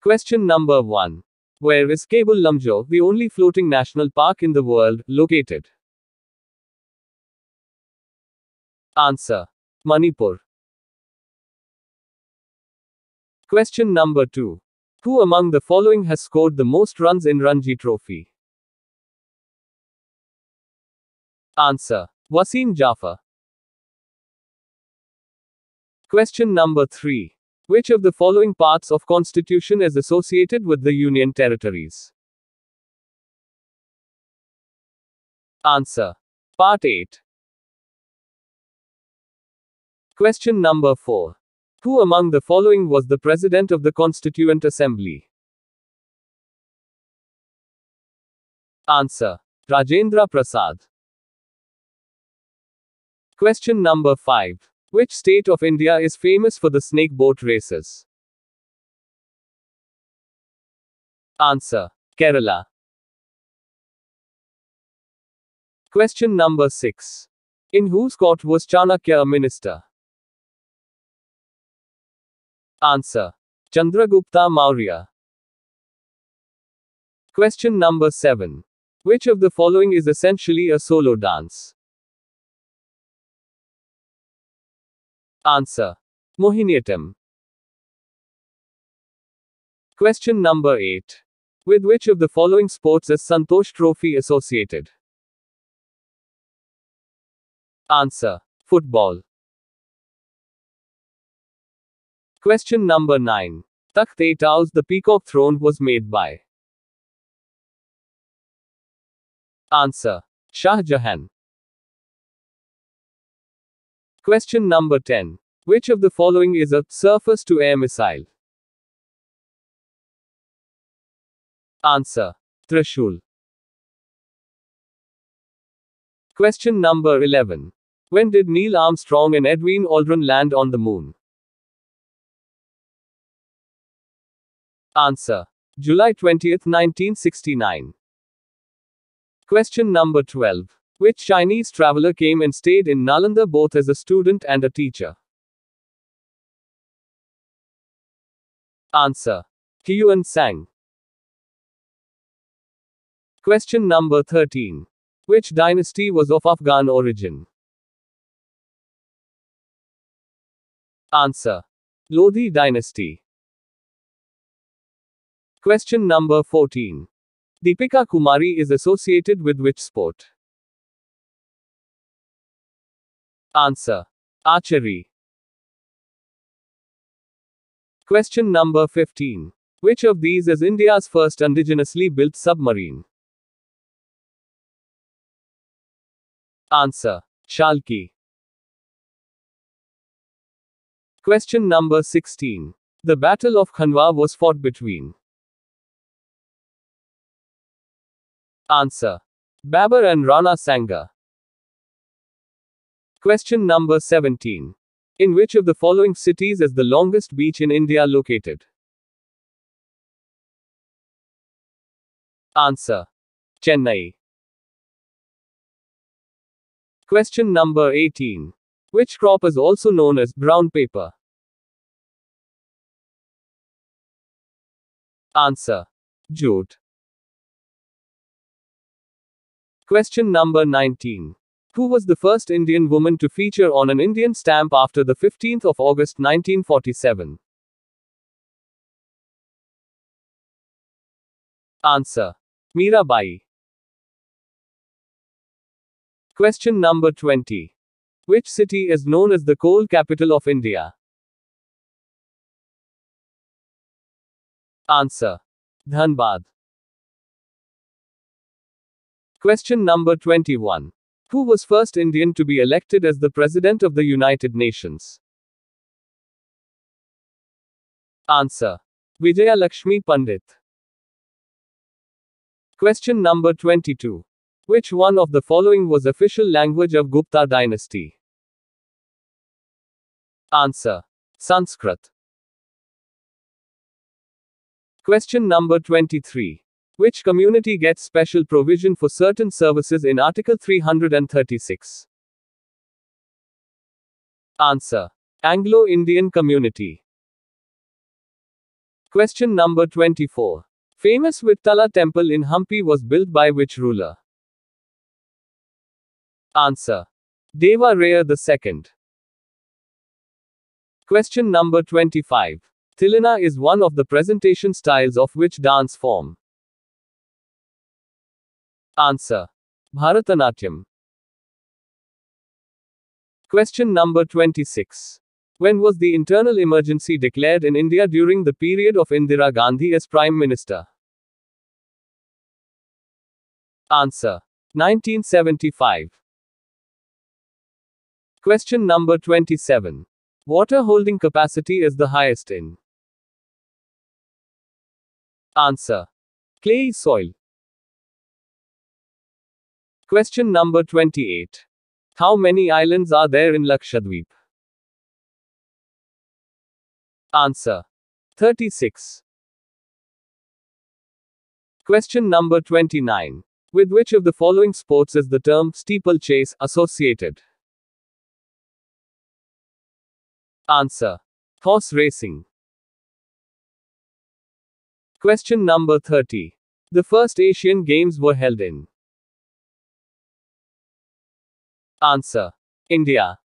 Question number 1. Where is Keibul Lamjao, the only floating national park in the world, located? Answer. Manipur. Question number 2. Who among the following has scored the most runs in Ranji Trophy? Answer. Wasim Jaffer. Question number 3. Which of the following parts of constitution is associated with the union territories? Answer. Part 8. Question number 4. Who among the following was the president of the Constituent Assembly? Answer. Rajendra Prasad. Question number 5. Which state of India is famous for the snake boat races? Answer. Kerala. Question number 6. In whose court was Chanakya a minister? Answer. Chandragupta Maurya. Question number 7. Which of the following is essentially a solo dance? Answer. Mohiniyattam. Question number 8. With which of the following sports is Santosh Trophy associated? Answer. Football. Question number 9. Takht e Taus, the peacock throne, was made by. Answer. Shah Jahan. Question number 10. Which of the following is a surface to air missile? Answer. Trishul. Question number 11. When did Neil Armstrong and Edwin Aldrin land on the moon? Answer. July 20, 1969. Question number 12. Which Chinese traveler came and stayed in Nalanda both as a student and a teacher? Answer. Huan Sang. Question number 13. Which dynasty was of Afghan origin? Answer. Lodhi dynasty. Question number 14. Deepika Kumari is associated with which sport? Answer. Archery. Question number 15. Which of these is India's first indigenously built submarine? Answer. Shalki. Question number 16. The Battle of Khanwa was fought between. Answer. Babar and Rana Sanga. Question number 17. In which of the following cities is the longest beach in India located? Answer. Chennai. Question number 18. Which crop is also known as brown paper? Answer. Jute. Question number 19. Who was the first Indian woman to feature on an Indian stamp after the 15th of August 1947? Answer. Mirabai. Question number 20. Which city is known as the coal capital of India? Answer. Dhanbad. Question number 21. Who was first Indian to be elected as the President of the United Nations? Answer. Vijaya Lakshmi Pandit. Question number 22. Which one of the following was official language of Gupta dynasty? Answer. Sanskrit. Question number 23. Which community gets special provision for certain services in Article 336? Answer. Anglo Indian Community. Question number 24. Famous Vittala temple in Hampi was built by which ruler? Answer. Deva Raya II. Question number 25. Tillana is one of the presentation styles of which dance form? Answer. Bharatanatyam. Question number 26. When was the internal emergency declared in India during the period of Indira Gandhi as Prime Minister? Answer. 1975. Question number 27. Water holding capacity is the highest in. Answer. Clay soil. Question number 28. How many islands are there in Lakshadweep? Answer. 36. Question number 29. With which of the following sports is the term steeplechase associated? Answer. Horse racing. Question number 30. The first Asian Games were held in. Answer. India.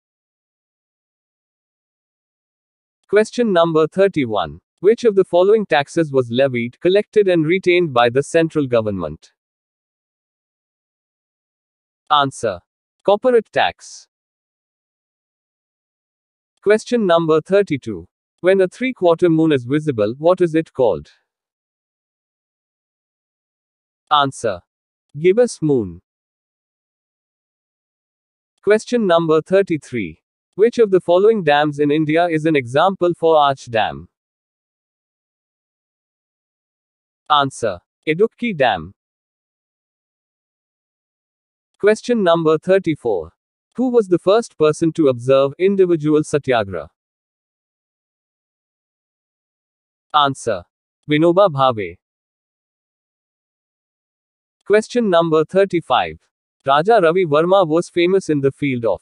Question number 31. Which of the following taxes was levied, collected, and retained by the central government? Answer. Corporate tax. Question number 32. When a three quarter moon is visible, what is it called? Answer. Gibbous moon. Question number 33. Which of the following dams in India is an example for arch dam? Answer. Idukki Dam. Question number 34. Who was the first person to observe individual satyagraha? Answer. Vinoba Bhave. Question number 35. Raja Ravi Varma was famous in the field of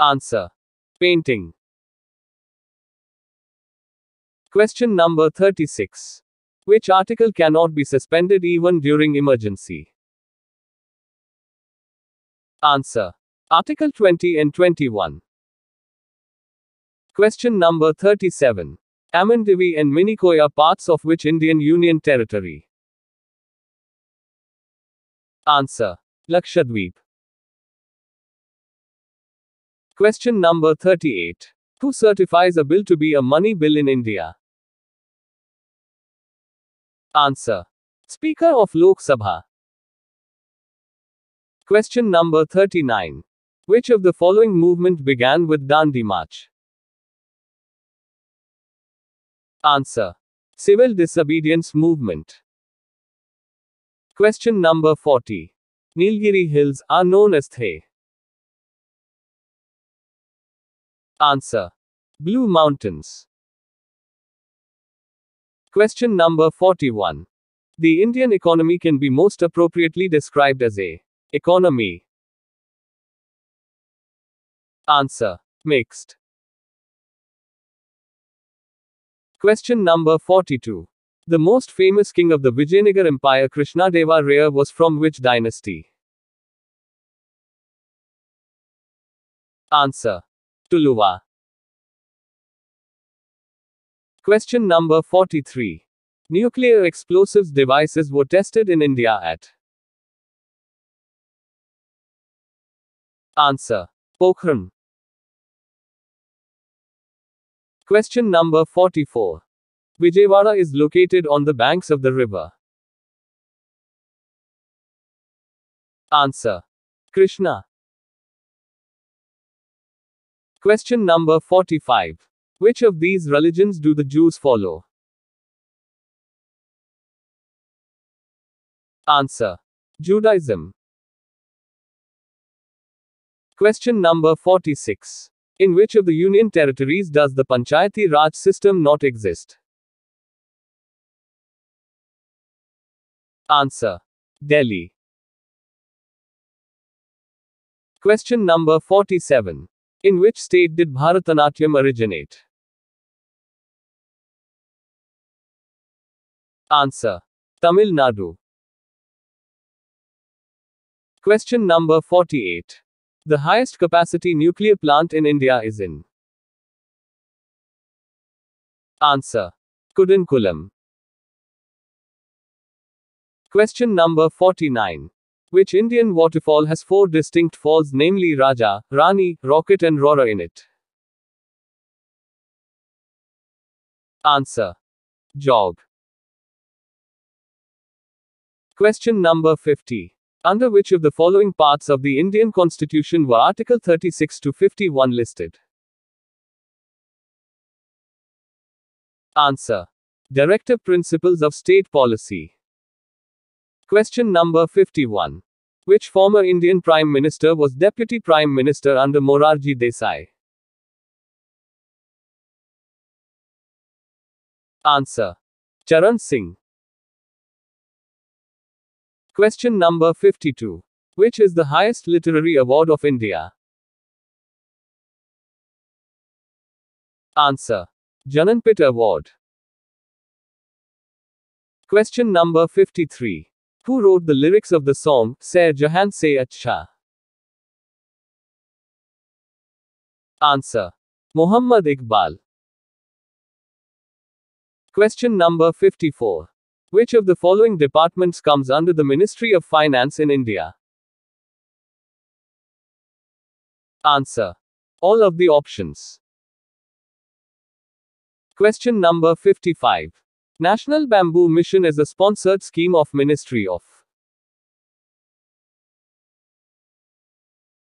Answer. Painting. Question number 36. Which article cannot be suspended even during emergency? Answer. Article 20 and 21. Question number 37. Amindivi and Minicoy are parts of which Indian Union territory? Answer. Lakshadweep. Question number 38. Who certifies a bill to be a money bill in India? Answer. Speaker of Lok Sabha. Question number 39. Which of the following movement began with Dandi March? Answer. Civil Disobedience Movement. Question number 40. Nilgiri Hills are known as The. Answer. Blue Mountains. Question number 41. The Indian economy can be most appropriately described as a economy. Answer. Mixed. Question number 42. The most famous king of the Vijayanagar Empire Krishnadeva Raya was from which dynasty? Answer. Tuluva. Question number 43. Nuclear explosives devices were tested in India at Answer. Pokhran. Question number 44. Vijayawada is located on the banks of the river. Answer. Krishna. Question number 45. Which of these religions do the Jews follow? Answer. Judaism. Question number 46. In which of the Union territories does the Panchayati Raj system not exist? Answer Delhi. Question number 47. In which state did Bharatanatyam originate? Answer Tamil Nadu. Question number 48. The highest capacity nuclear plant in India is in. Answer Kudankulam. Question number 49. Which Indian waterfall has four distinct falls, namely Raja, Rani, Rocket, and Roarer in it? Answer. Jog. Question number 50. Under which of the following parts of the Indian Constitution were Article 36 to 51 listed? Answer. Directive Principles of State Policy. Question number 51. Which former Indian Prime Minister was Deputy Prime Minister under Morarji Desai? Answer. Charan Singh. Question number 52. Which is the highest literary award of India? Answer. Jnanpith Award. Question number 53. Who wrote the lyrics of the song, Saare Jahan Se Achha? Answer. Muhammad Iqbal. Question number 54. Which of the following departments comes under the Ministry of Finance in India? Answer. All of the options. Question number 55. National Bamboo Mission is a sponsored scheme of Ministry of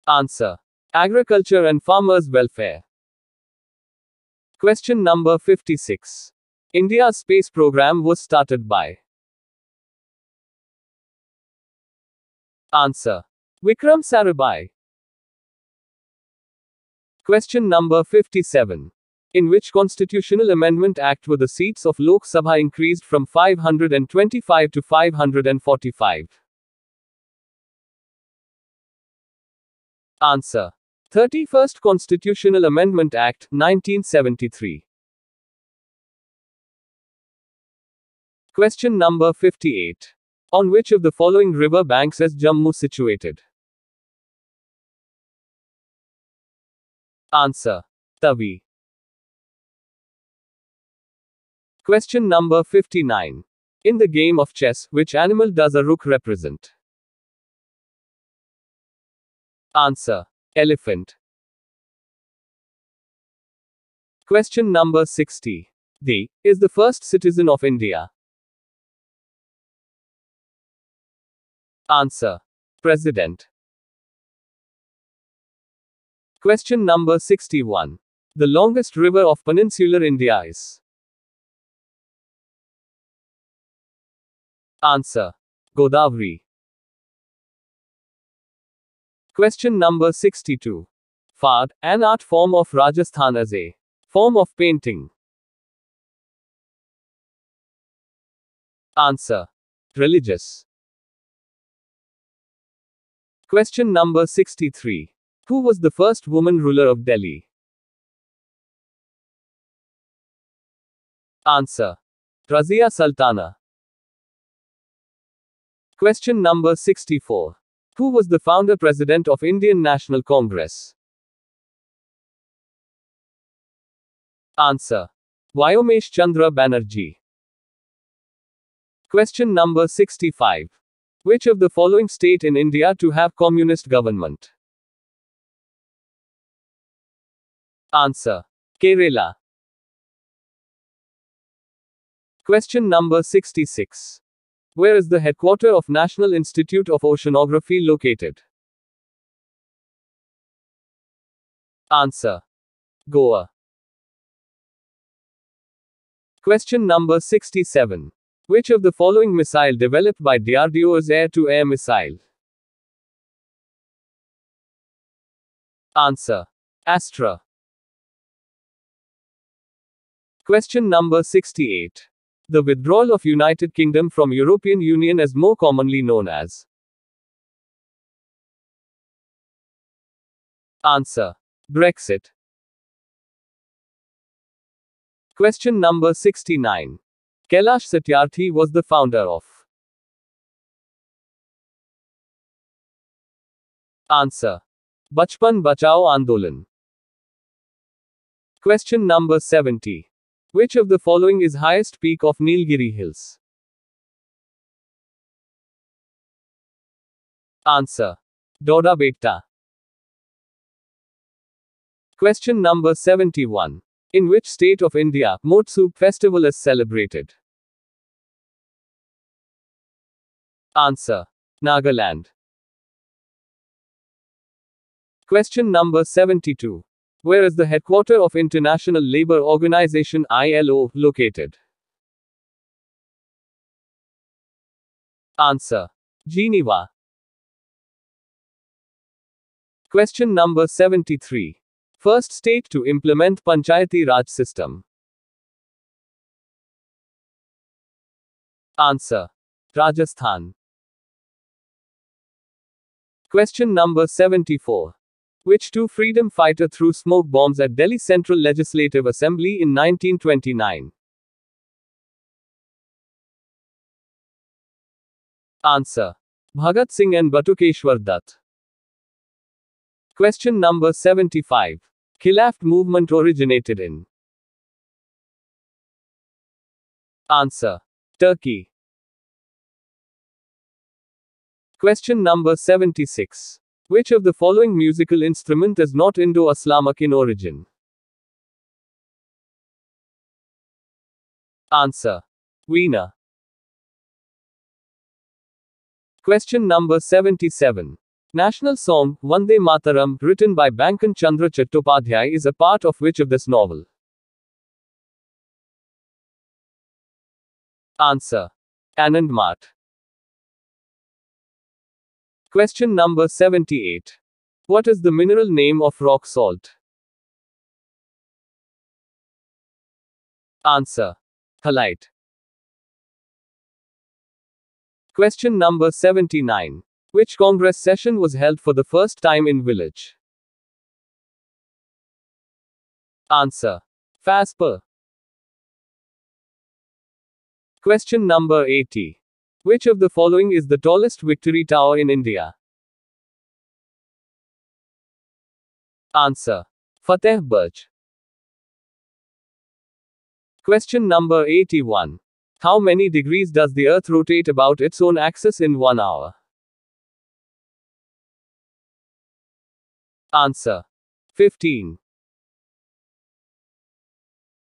Answer. Agriculture and Farmers Welfare. Question number 56. India's space program was started by Answer. Vikram Sarabhai. Question number 57. In which constitutional amendment act were the seats of Lok Sabha increased from 525 to 545? Answer. 31st Constitutional Amendment Act, 1973. Question number 58. On which of the following river banks is Jammu situated? Answer. Tavi. Question number 59. In the game of chess, which animal does a rook represent? Answer. Elephant. Question number 60. The Is the first citizen of India. Answer. President. Question number 61. The longest river of peninsular India is. Answer. Godavari. Question number 62. Phad, an art form of Rajasthan as a form of painting. Answer. Religious. Question number 63. Who was the first woman ruler of Delhi? Answer. Razia Sultana. Question number 64. Who was the founder president of Indian National Congress? Answer. Vyomesh Chandra Banerjee. Question number 65. Which of the following state in India to have communist government? Answer. Kerala. Question number 66. Where is the headquarter of National Institute of Oceanography located? Answer. Goa. Question number 67. Which of the following missile developed by DRDO is air-to-air missile? Answer. Astra. Question number 68. The withdrawal of United Kingdom from European Union is more commonly known as Answer. Brexit. Question number 69. Kailash Satyarthi was the founder of? Answer. Bachpan Bachao Andolan. Question number 70. Which of the following is highest peak of Nilgiri Hills? Answer. Dodda Betta. Question number 71. In which state of India, Moatsu festival is celebrated? Answer. Nagaland. Question number 72. Where is the headquarter of International Labour Organization ILO located? Answer. Geneva. Question number 73. First state to implement Panchayati Raj system. Answer. Rajasthan. Question number 74. Which two freedom fighter threw smoke bombs at Delhi Central Legislative Assembly in 1929? Answer. Bhagat Singh and Batukeshwar Dutt. Question number 75. Khilafat movement originated in. Answer. Turkey. Question number 76. Which of the following musical instrument is not Indo-Islamic in origin? Answer. Veena. Question number 77. National song, Vande Mataram, written by Bankim Chandra Chattopadhyay is a part of which of this novel? Answer. Anand. Question number 78. What is the mineral name of rock salt? Answer. Halite. Question number 79. Which Congress session was held for the first time in village? Answer. Faizpur. Question number 80. Which of the following is the tallest victory tower in India? Answer. Fateh Burj. Question number 81. How many degrees does the Earth rotate about its own axis in one hour? Answer. 15.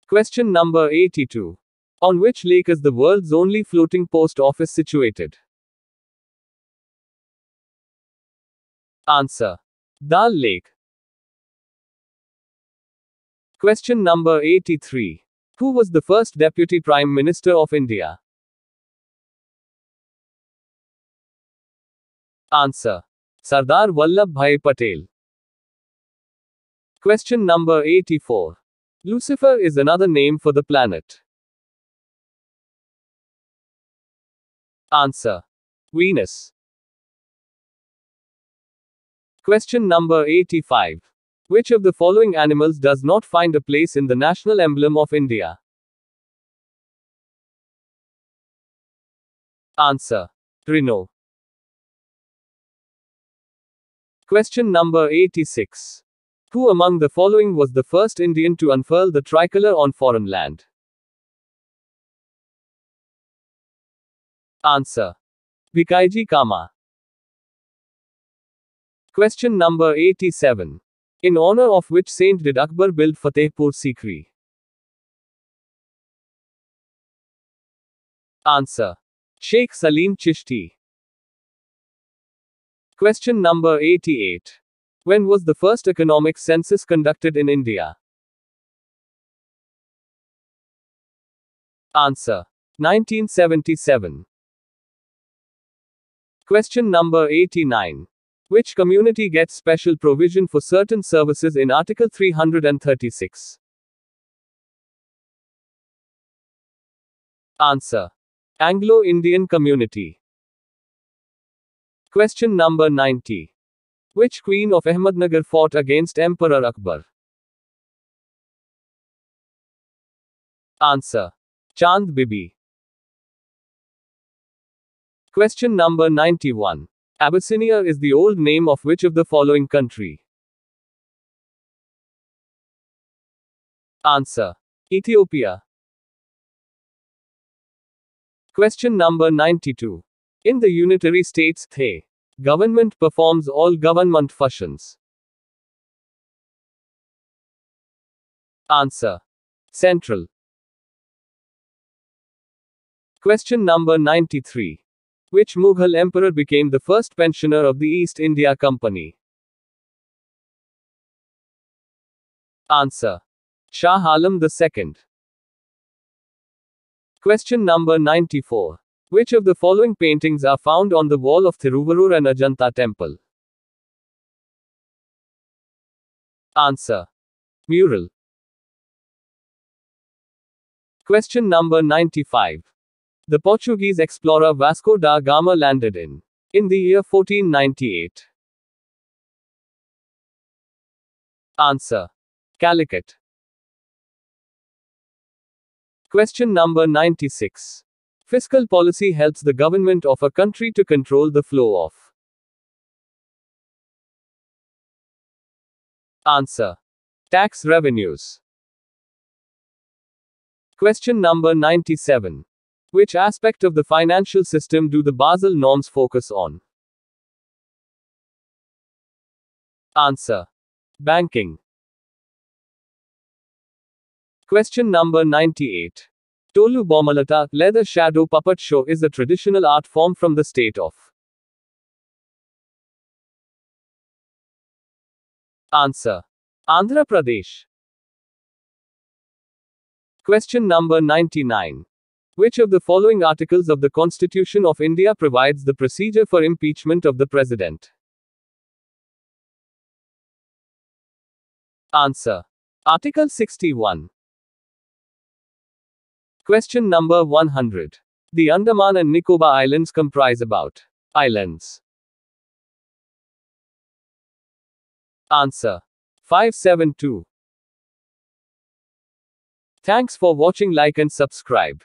Question number 82. On which lake is the world's only floating post office situated? Answer. Dal Lake. Question number 83. Who was the first Deputy Prime Minister of India? Answer. Sardar Vallabhbhai Patel. Question number 84. Lucifer is another name for the planet. Answer. Venus. Question number 85. Which of the following animals does not find a place in the national emblem of India? Answer. Rhino. Question number 86. Who among the following was the first Indian to unfurl the tricolor on foreign land? Answer. Bhikaiji Cama. Question number 87. In honor of which saint did Akbar build Fatehpur Sikri? Answer. Sheikh Salim Chishti. Question number 88. When was the first economic census conducted in India? Answer. 1977. Question number 89. Which community gets special provision for certain services in Article 336? Answer. Anglo Indian community. Question number 90. Which queen of Ahmednagar fought against Emperor Akbar? Answer. Chand Bibi. Question number 91. Abyssinia is the old name of which of the following country? Answer. Ethiopia. Question number 92. In the unitary states, the government performs all government functions. Answer. Central. Question number 93. Which Mughal emperor became the first pensioner of the East India Company? Answer. Shah Alam II. Question number 94. Which of the following paintings are found on the wall of Thiruvarur and Ajanta temple? Answer. Mural. Question number 95. The Portuguese explorer Vasco da Gama landed in in the year 1498. Answer. Calicut. Question number 96. Fiscal policy helps the government of a country to control the flow of. Answer. Tax revenues. Question number 97. Which aspect of the financial system do the Basel norms focus on? Answer. Banking. Question number 98. Tholu Bommalata, leather shadow puppet show is a traditional art form from the state of. Answer. Andhra Pradesh. Question number 99. Which of the following articles of the Constitution of India provides the procedure for impeachment of the President? Answer. Article 61. Question number 100. The Andaman and Nicobar Islands comprise about islands. Answer. 572. Thanks for watching like and subscribe.